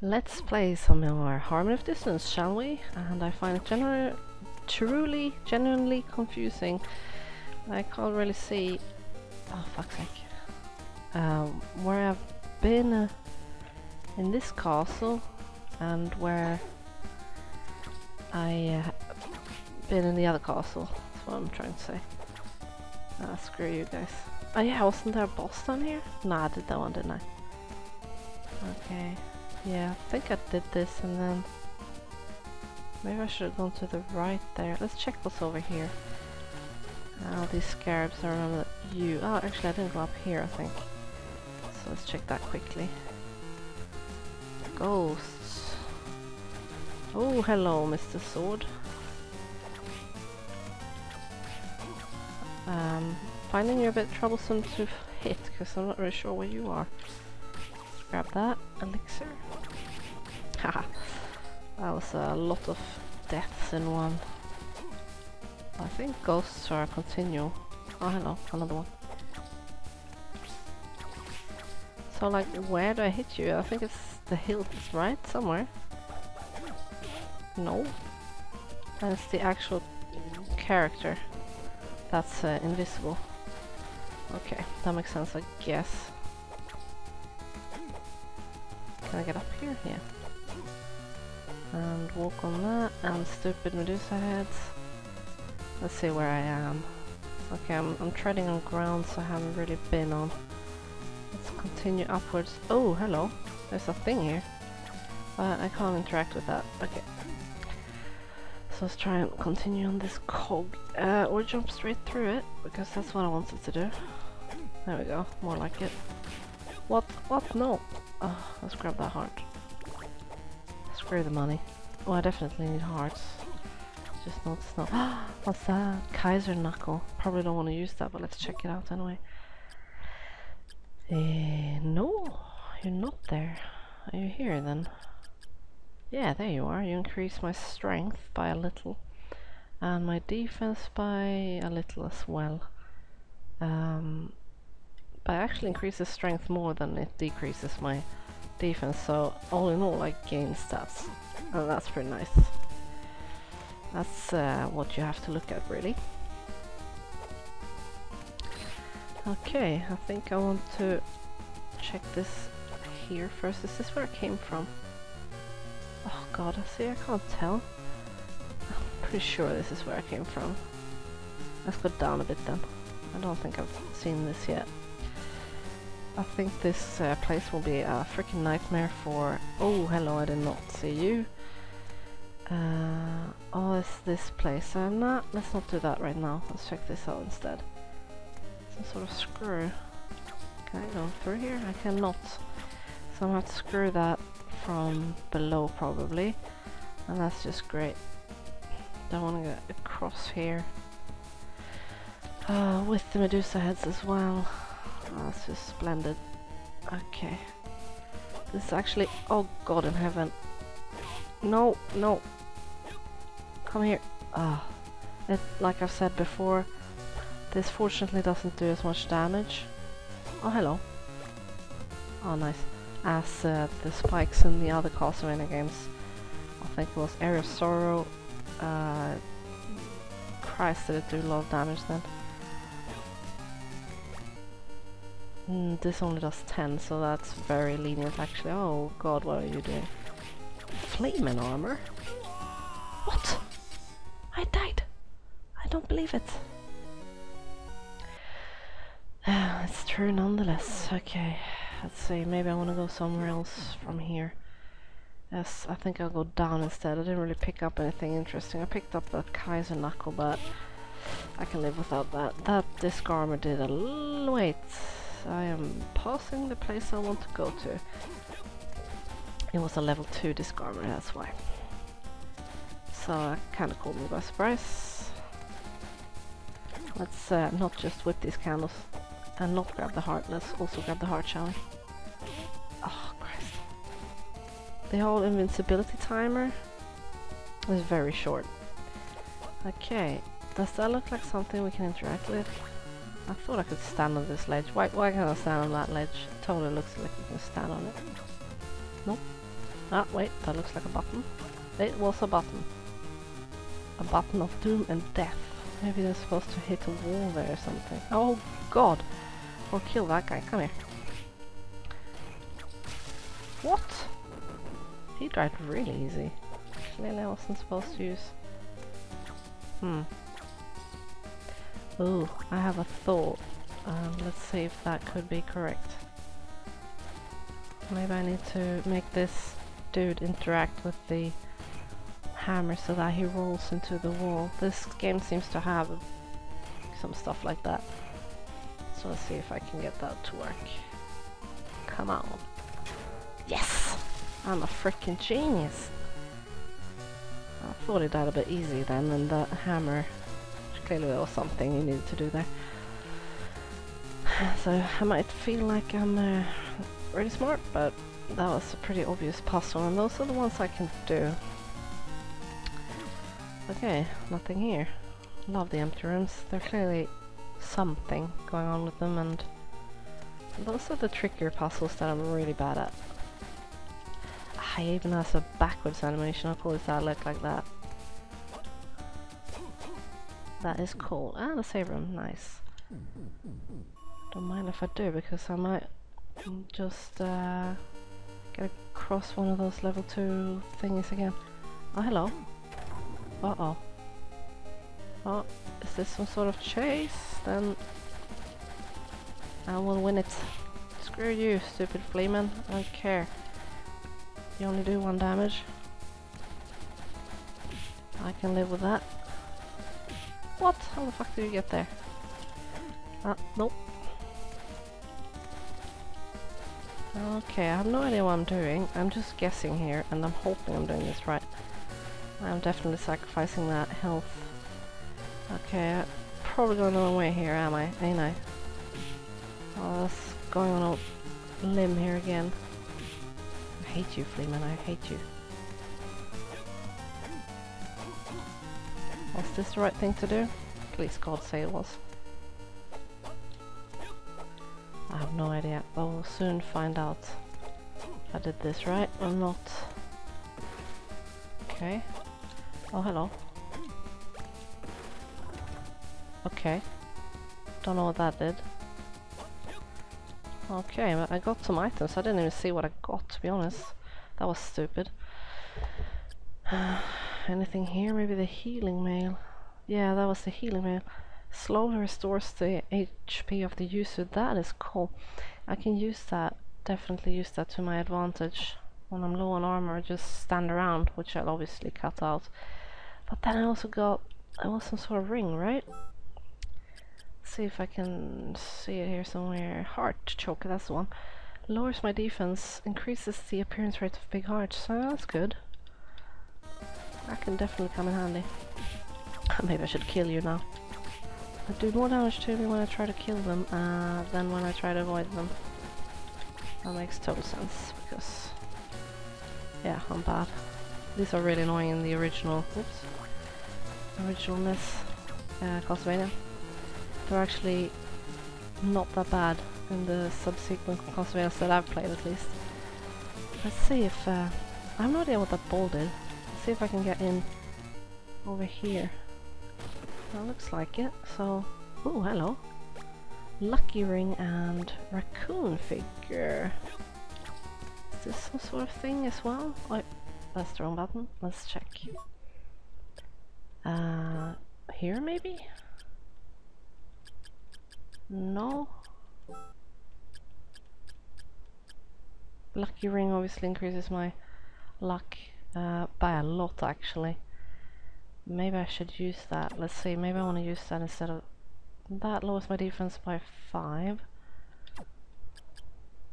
Let's play some more Harmony of Dissonance, shall we? And I find it genu truly, genuinely confusing. I can't really see... Oh, fuck's sake. Um, where I've been uh, in this castle and where I uh, been in the other castle. That's what I'm trying to say. Ah, screw you guys. Oh yeah, wasn't there a boss down here? Nah, I did that one, didn't I? Okay. Yeah, I think I did this and then... Maybe I should have gone to the right there. Let's check what's over here. All these scarabs, I remember that you... Oh, actually I didn't go up here, I think. So let's check that quickly. Ghosts. Oh, hello, Mr. Sword. Um, finding you a bit troublesome to hit, because I'm not really sure where you are. Grab that. Elixir. Haha. that was a lot of deaths in one. I think ghosts are continual. Oh, hello, another one. So, like, where do I hit you? I think it's the hills, right? Somewhere. No. And it's the actual character that's uh, invisible. Okay, that makes sense, I guess. Can I get up here? Yeah. And walk on that, and stupid Medusa heads. Let's see where I am. Okay, I'm, I'm treading on ground so I haven't really been on. Let's continue upwards. Oh, hello. There's a thing here. But I can't interact with that. Okay. So let's try and continue on this cog. Uh, or jump straight through it, because that's what I wanted to do. There we go, more like it. What? What? No! Oh, let's grab that heart. Screw the money. Oh, I definitely need hearts. Just not snow. What's that? Kaiser Knuckle. Probably don't want to use that, but let's check it out anyway. Uh, no, you're not there. Are you here then? Yeah, there you are. You increase my strength by a little. And my defense by a little as well. Um, but I actually increases strength more than it decreases my defense, so all in all I gain stats. And that's pretty nice. That's uh, what you have to look at really. Okay, I think I want to check this here first. Is this where I came from? Oh god, I see, I can't tell. I'm pretty sure this is where I came from. Let's go down a bit then. I don't think I've seen this yet. I think this uh, place will be a freaking nightmare for... Oh, hello, I did not see you. Uh, oh, it's this place. Uh, let's not do that right now. Let's check this out instead. Some sort of screw. Can I go through here? I cannot. So I'm going to screw that from below probably. And that's just great. Don't want to get across here. Uh, with the Medusa heads as well. Oh, that's just splendid. Okay. This is actually... Oh god in heaven. No, no. Come here. Ah. It, like I've said before, this fortunately doesn't do as much damage. Oh, hello. Oh, nice. As uh, the spikes in the other Castlevania games. I think it was Aria of Sorrow. Uh, Christ, did it do a lot of damage then. Mm, this only does 10, so that's very lenient actually. Oh god, what are you doing? Flaming armor? What? I died! I don't believe it. it's true nonetheless. Okay, let's see, maybe I want to go somewhere else from here. Yes, I think I'll go down instead. I didn't really pick up anything interesting. I picked up that Kaiser Knuckle, but I can live without that. That disc armor did a little... wait. I am passing the place I want to go to. It was a level 2 disc armor, that's why. So that kinda caught me by surprise. Let's uh, not just whip these candles and not grab the heart, let's also grab the heart, shall we? Oh, Christ. The whole invincibility timer is very short. Okay, does that look like something we can interact with? I thought I could stand on this ledge. Why, why can't I stand on that ledge? It totally looks like you can stand on it. Nope. Ah, wait, that looks like a button. It was a button. A button of doom and death. Maybe they're supposed to hit a wall there or something. Oh god! Or kill that guy, come here. What? He died really easy. Clearly I wasn't supposed to use... Hmm. Ooh, I have a thought. Um, let's see if that could be correct. Maybe I need to make this dude interact with the hammer so that he rolls into the wall. This game seems to have some stuff like that. So let's see if I can get that to work. Come on. Yes! I'm a freaking genius! I thought it died a bit easy then and that hammer clearly there was something you needed to do there. So I might feel like I'm uh, really smart, but that was a pretty obvious puzzle, and those are the ones I can do. Okay, nothing here. Love the empty rooms. There's clearly something going on with them, and those are the trickier puzzles that I'm really bad at. I even has a backwards animation, of course that look like that. That is cool. Ah, a save room, nice. Don't mind if I do, because I might just uh, get across one of those level 2 thingies again. Oh, hello. Uh-oh. Oh, is this some sort of chase? Then I will win it. Screw you, stupid fleaman. I don't care. You only do one damage. I can live with that. What? How the fuck did you get there? Ah, nope. Okay, I have no idea what I'm doing. I'm just guessing here, and I'm hoping I'm doing this right. I'm definitely sacrificing that health. Okay, I'm probably going the wrong way here, am I? Ain't I? Oh, that's going on a limb here again. I hate you, Fleaman, I hate you. Was this the right thing to do? Please God say it was. I have no idea, but we'll soon find out I did this right or not. Okay. Oh, hello. Okay. Don't know what that did. Okay, I got some items. I didn't even see what I got, to be honest. That was stupid. Anything here? Maybe the healing mail. Yeah, that was the healing mail. Slowly restores the HP of the user. That is cool. I can use that, definitely use that to my advantage. When I'm low on armor, just stand around, which I'll obviously cut out. But then I also got, I was some sort of ring, right? Let's see if I can see it here somewhere. Heart choke, that's the one. Lowers my defense, increases the appearance rate of big hearts, so that's good. Can definitely come in handy. Maybe I should kill you now. I do more damage to me when I try to kill them uh, than when I try to avoid them. That makes total sense, because... Yeah, I'm bad. These are really annoying in the original... Oops. Originalness uh, Castlevania. They're actually not that bad in the subsequent Castlevanias that I've played at least. Let's see if... Uh, I have no idea what that ball did see if I can get in over here. That looks like it. So, oh, hello. Lucky ring and raccoon figure. Is this some sort of thing as well? Oh, that's the wrong button. Let's check. Uh, here maybe? No. Lucky ring obviously increases my luck uh, by a lot actually. Maybe I should use that. Let's see, maybe I want to use that instead of... That lowers my defense by 5.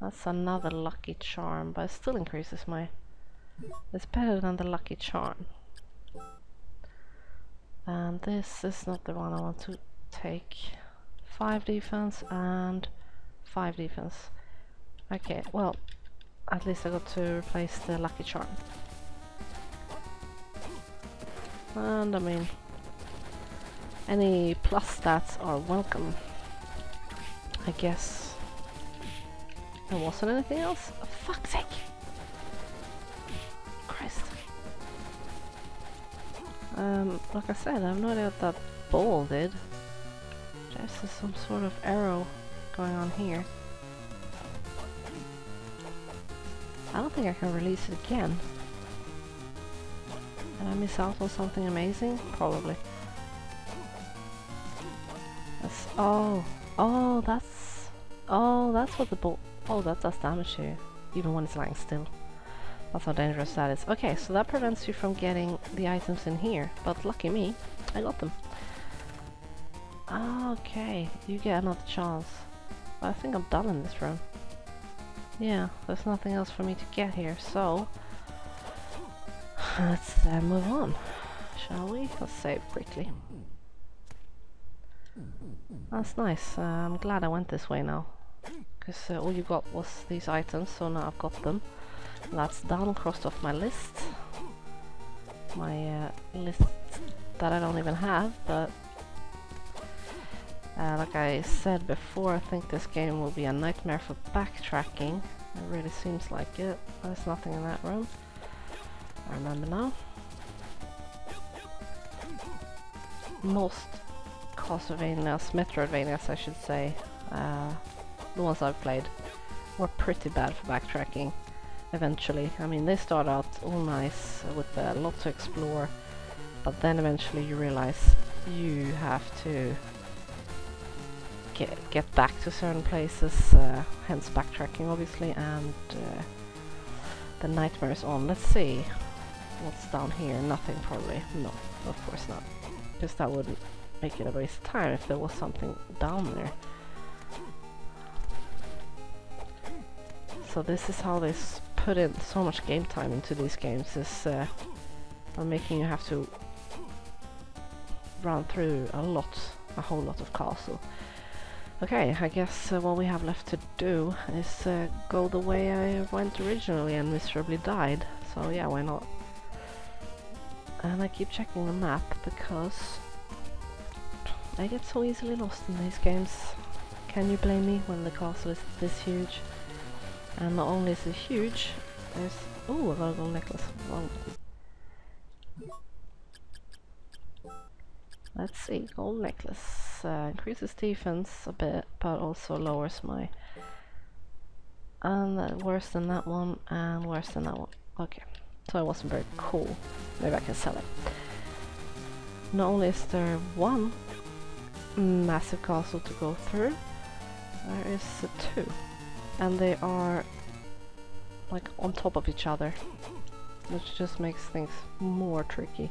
That's another lucky charm, but it still increases my... It's better than the lucky charm. And this is not the one I want to take. 5 defense and 5 defense. Okay, well, at least I got to replace the lucky charm and I mean, any plus stats are welcome, I guess. There wasn't anything else? Oh, fuck's sake! Christ. Um, like I said, I have no idea what that ball did. Guess there's some sort of arrow going on here. I don't think I can release it again. Miss out on something amazing? Probably. That's... Oh! Oh, that's... Oh, that's what the ball... Oh, that does damage you. Even when it's lying still. That's how dangerous that is. Okay, so that prevents you from getting the items in here. But lucky me, I got them. Okay, you get another chance. I think I'm done in this room. Yeah, there's nothing else for me to get here, so... Let's uh, move on, shall we? Let's save quickly. That's nice. Uh, I'm glad I went this way now. Because uh, all you got was these items, so now I've got them. That's done, crossed off my list. My uh, list that I don't even have, but uh, like I said before, I think this game will be a nightmare for backtracking. It really seems like it. There's nothing in that room. I remember now. Most Castlevanias, Metroidvanias I should say, uh, the ones I've played, were pretty bad for backtracking eventually. I mean, they start out all nice with a lot to explore, but then eventually you realize you have to get, get back to certain places, uh, hence backtracking obviously, and uh, the nightmares on. Let's see what's down here. Nothing probably. No, of course not. Because that would make it a waste of time if there was something down there. So this is how they put in so much game time into these games is uh, making you have to run through a lot, a whole lot of castle. Okay, I guess uh, what we have left to do is uh, go the way I went originally and miserably died. So yeah, why not? And I keep checking the map because I get so easily lost in these games. Can you blame me when the castle is this huge? And not only is it huge, there's... Oh, a gold necklace. Well, Let's see, gold necklace uh, increases defense a bit, but also lowers my... And uh, worse than that one, and worse than that one. Okay, so it wasn't very cool. Maybe I can sell it. Not only is there one massive castle to go through, there is two. And they are like on top of each other, which just makes things more tricky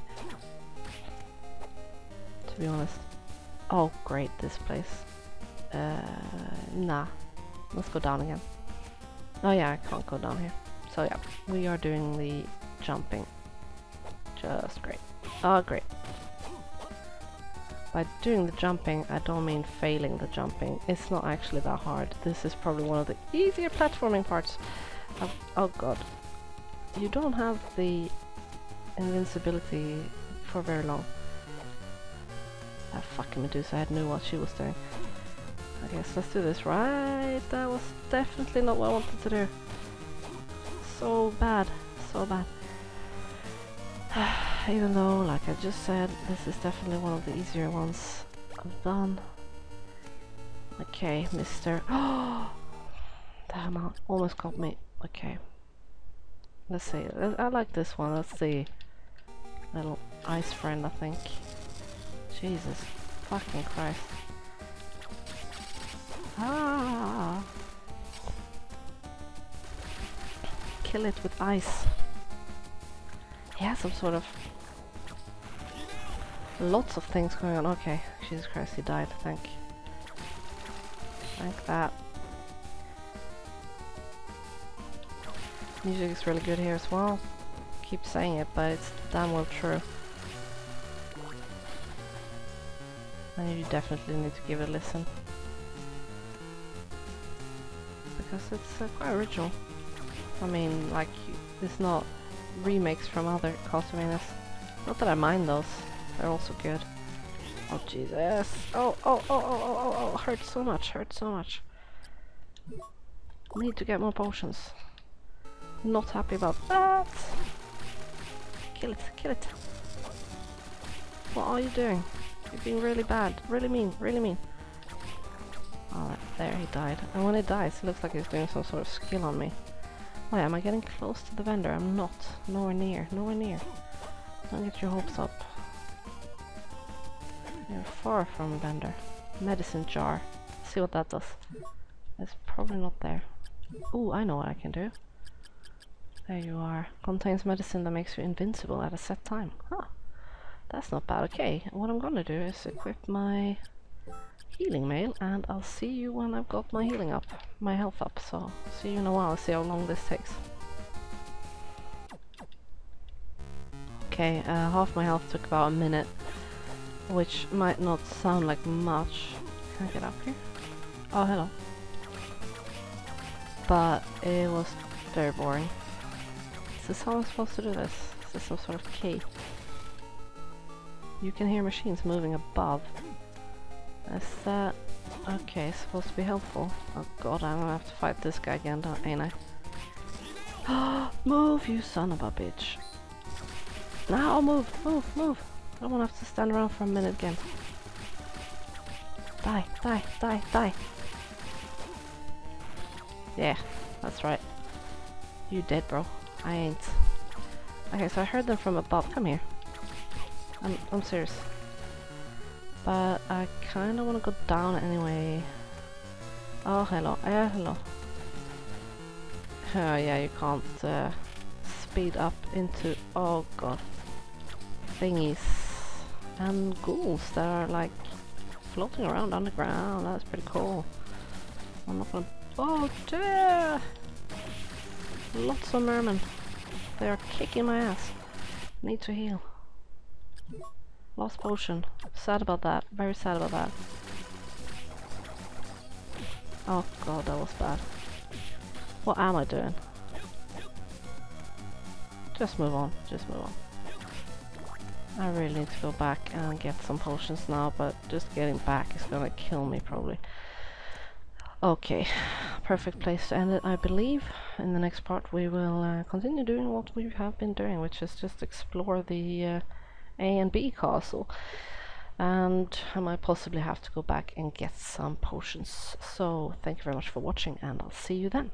to be honest. Oh great, this place. Uh, nah. Let's go down again. Oh yeah, I can't go down here. So yeah, we are doing the jumping. Just great. Oh great. By doing the jumping, I don't mean failing the jumping. It's not actually that hard. This is probably one of the easier platforming parts. Of, oh god. You don't have the invincibility for very long. That fucking Medusa had knew what she was doing. I guess let's do this, right? That was definitely not what I wanted to do. So bad, so bad. Even though, like I just said, this is definitely one of the easier ones I've done. Okay, mister. Damn, almost got me. Okay. Let's see. I like this one. Let's see. Little ice friend, I think. Jesus fucking Christ. Ah! Kill it with ice. Has some sort of... Lots of things going on. Okay, Jesus Christ, he died. Thank. Thank that. Music is really good here as well. Keep saying it, but it's damn well true. And you definitely need to give it a listen. Because it's uh, quite original. I mean, like, it's not remakes from other Castlevanias. Not that I mind those, they're also good. Oh Jesus! Oh, oh, oh, oh, oh, oh, oh, hurts so much, hurts so much. Need to get more potions. Not happy about that. Kill it, kill it. What are you doing? You're being really bad. Really mean. Really mean. Alright, there he died. And when he dies, it looks like he's doing some sort of skill on me. Wait, am I getting close to the vendor? I'm not. Nowhere near. Nowhere near. Don't get your hopes up. You're far from vendor. Medicine jar. Let's see what that does. It's probably not there. Ooh, I know what I can do. There you are. Contains medicine that makes you invincible at a set time. Huh. That's not bad. Okay, what I'm gonna do is equip my healing mail and I'll see you when I've got my healing up, my health up. So, see you in a while, see how long this takes. Okay, uh, half my health took about a minute, which might not sound like much. Can I get up here? Oh, hello. But it was very boring. Is this how I'm supposed to do this? Is this some sort of key? You can hear machines moving above. Is that... Okay, supposed to be helpful. Oh god, I'm gonna have to fight this guy again, ain't I? move, you son of a bitch. Now move, move, move. I don't want to have to stand around for a minute again. Die, die, die, die. Yeah, that's right. You dead, bro. I ain't. Okay, so I heard them from above. Come here. I'm, I'm serious. But I kind of want to go down anyway. Oh, hello. Yeah, hello. Oh, yeah, you can't uh, speed up into... Oh, God thingies and ghouls that are like floating around underground. That's pretty cool. I'm not gonna. Oh dear! Lots of mermen. They are kicking my ass. Need to heal. Lost potion. Sad about that. Very sad about that. Oh god, that was bad. What am I doing? Just move on. Just move on. I really need to go back and get some potions now, but just getting back is gonna kill me probably. Okay, perfect place to end it I believe. In the next part we will uh, continue doing what we have been doing, which is just explore the uh, A and B castle. And I might possibly have to go back and get some potions. So thank you very much for watching and I'll see you then.